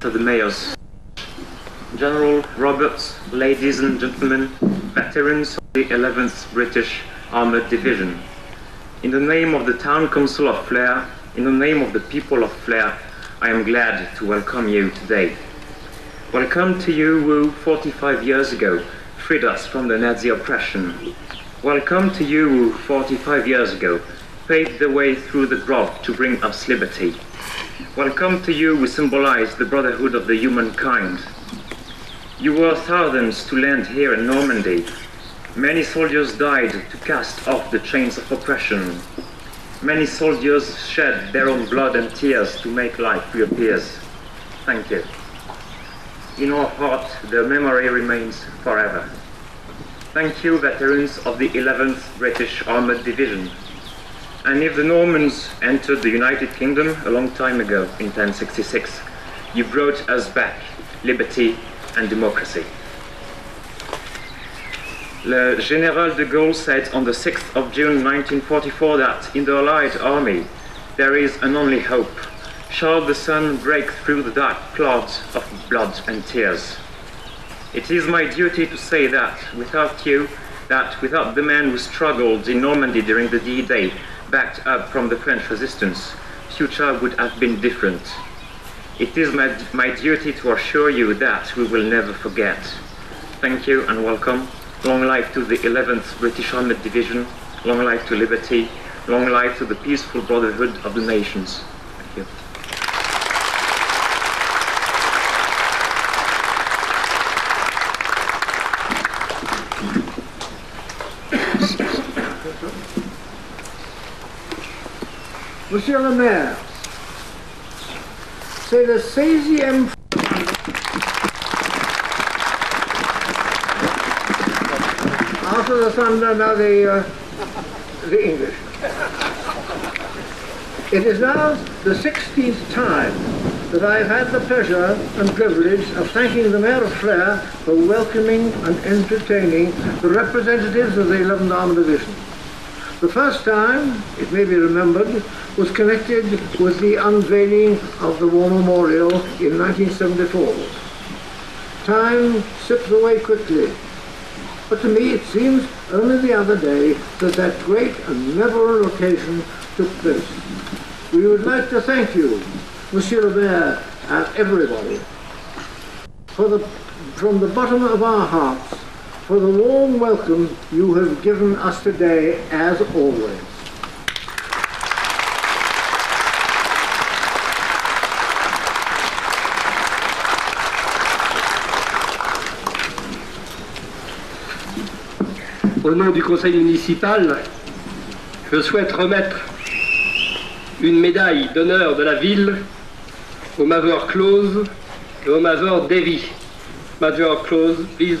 to the mayors, General Roberts, ladies and gentlemen, veterans of the 11th British Armored Division. In the name of the Town Council of Flers, in the name of the people of Flers, I am glad to welcome you today. Welcome to you who, 45 years ago, freed us from the Nazi oppression. Welcome to you who, 45 years ago, paved the way through the grove to bring us liberty. Welcome to you we symbolize the brotherhood of the humankind. You were thousands to land here in Normandy. Many soldiers died to cast off the chains of oppression. Many soldiers shed their own blood and tears to make life reappear. Thank you. In our heart, their memory remains forever. Thank you, veterans of the 11th British Armored Division. And if the Normans entered the United Kingdom a long time ago in 1066, you brought us back liberty and democracy. Le Général de Gaulle said on the 6th of June 1944 that in the Allied army there is an only hope. Shall the sun break through the dark clouds of blood and tears? It is my duty to say that without you, that without the men who struggled in Normandy during the D-Day, backed up from the French resistance, future would have been different. It is my, my duty to assure you that we will never forget. Thank you and welcome. Long life to the 11th British Armored Division. Long life to liberty. Long life to the peaceful brotherhood of the nations. Thank you. Monsieur le maire, c'est le 16e after the thunder, now the, uh, the English. It is now the 16th time that I have had the pleasure and privilege of thanking the Mayor of Flers for welcoming and entertaining the representatives of the 11th Armored Division. The first time, it may be remembered, was connected with the unveiling of the War Memorial in 1974. Time slips away quickly, but to me it seems only the other day that that great and memorable occasion took place. We would like to thank you, Monsieur le Maire, and everybody, for the, from the bottom of our hearts, for the warm welcome you have given us today, as always. Au nom du conseil municipal, je souhaite remettre une médaille d'honneur de la ville au Major Close et au Major Davy. Major Close, please,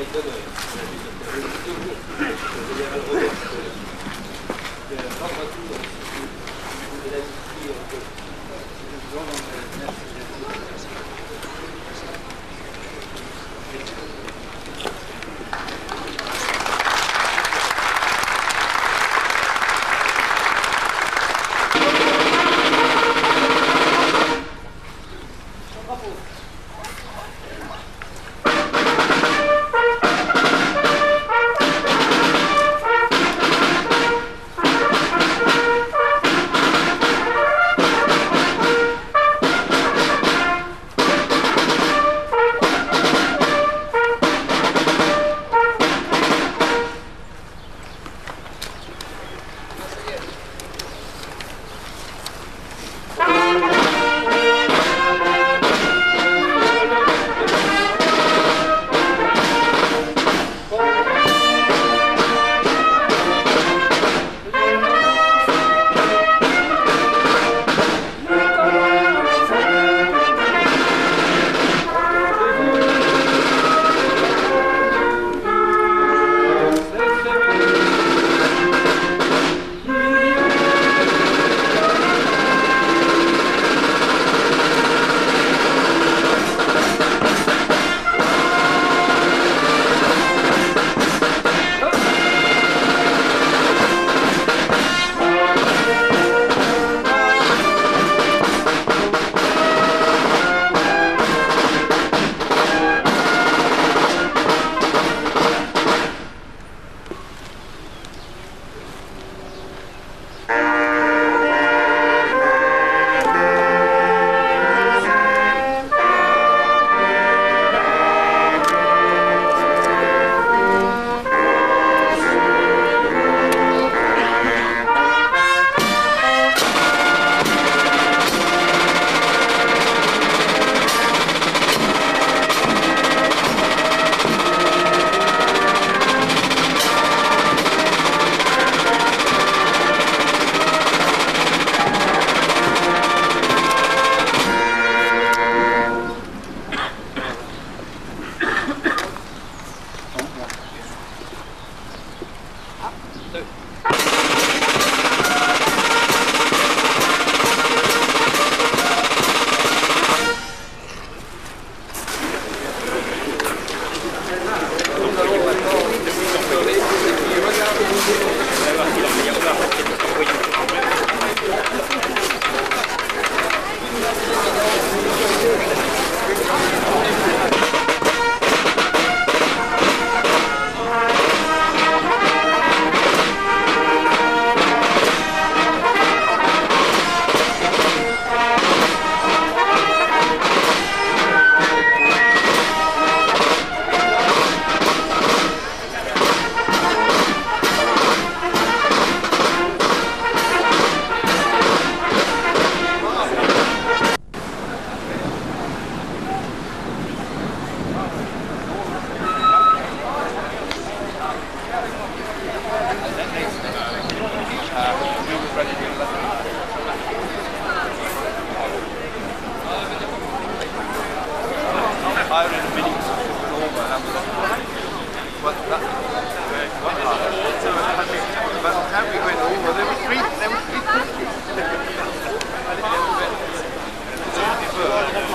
anecdote le de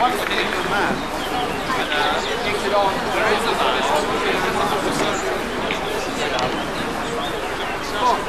Once an angel man, and uh, takes it on. There is a Oh.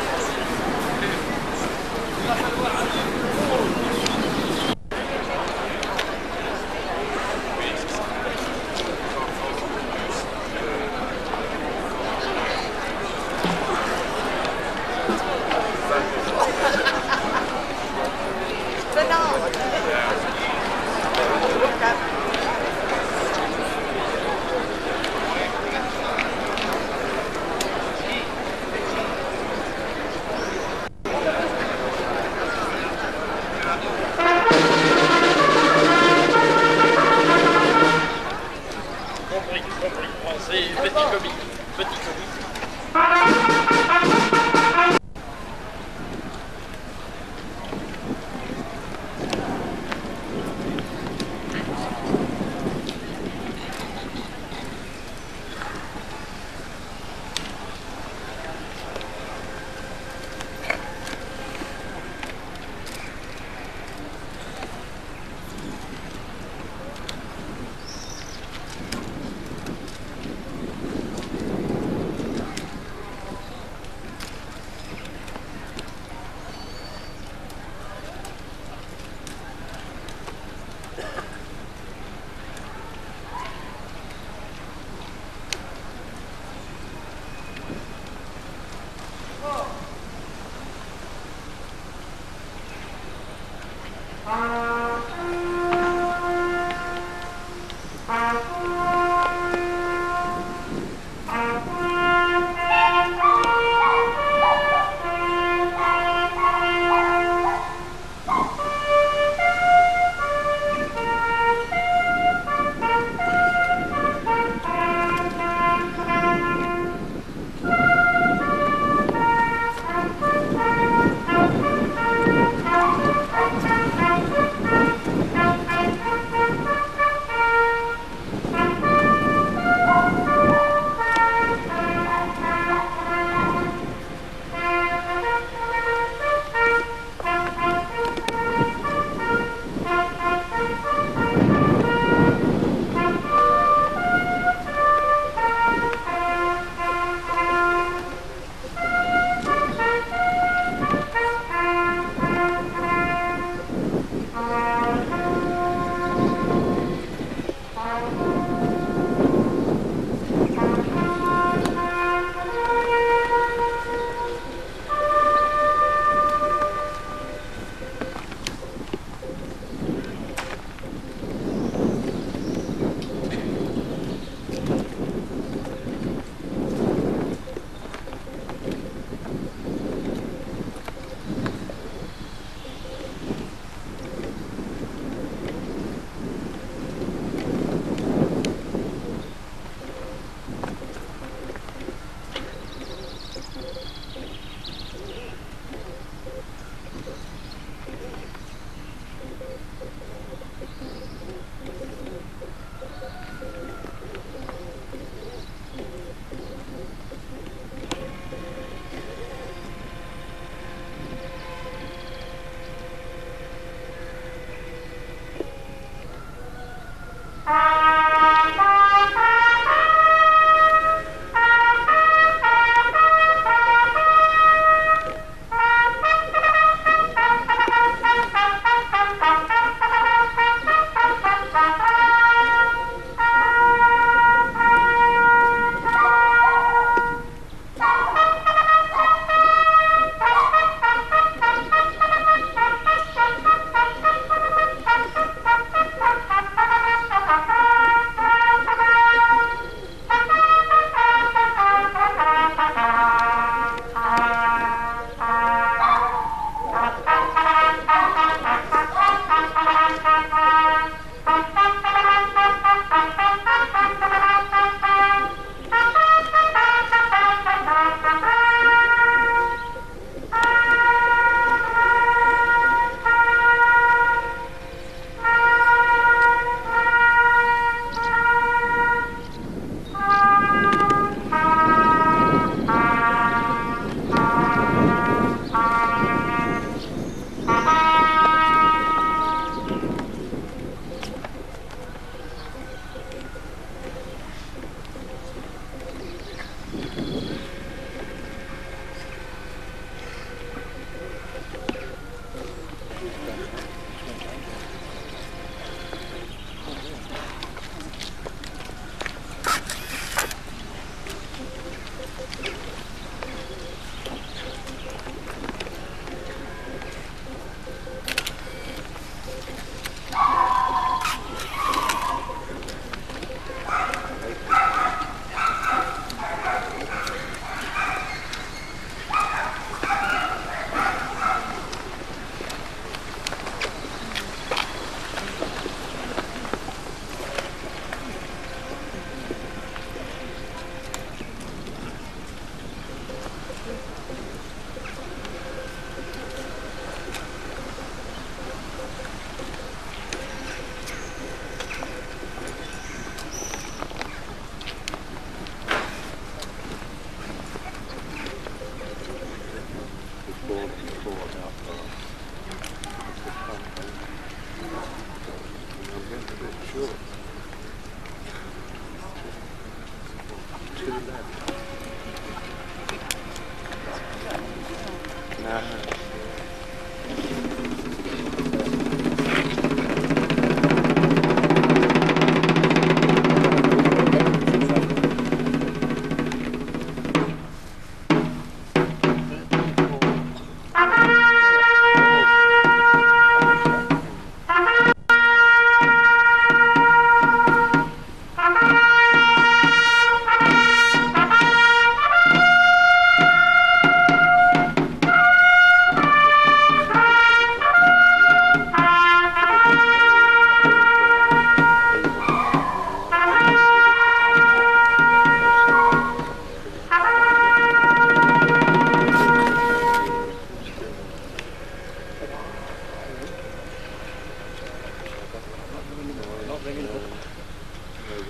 Thank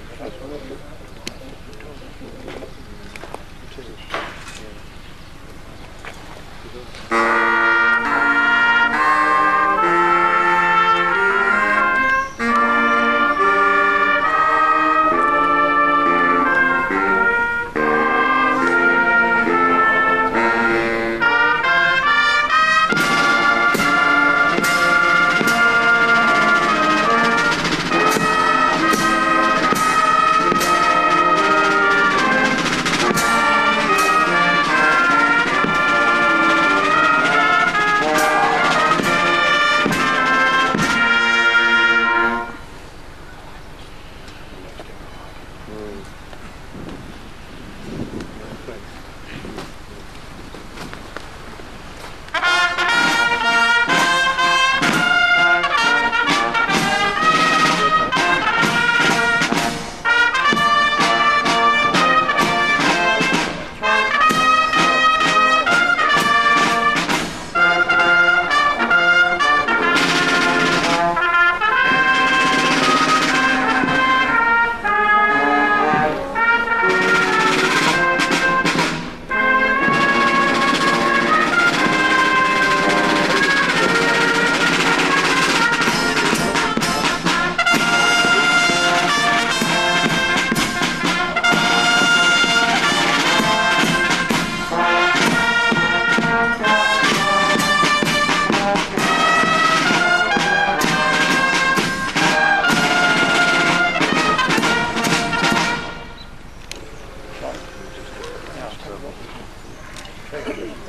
you. Davey. Där